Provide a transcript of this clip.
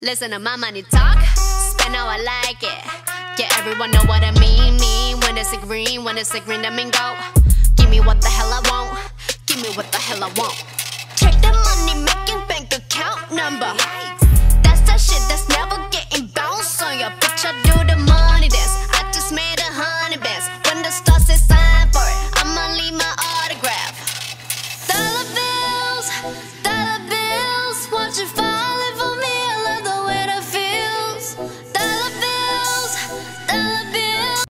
Listen to my money talk, spend how I like it. Yeah, everyone know what I mean. Mean when it's a green, when it's a green, I mean go. Give me what the hell I want. Give me what the hell I want. Check the money making bank account number. That's that shit that's never getting bounced on your bitch. I do the money Oh.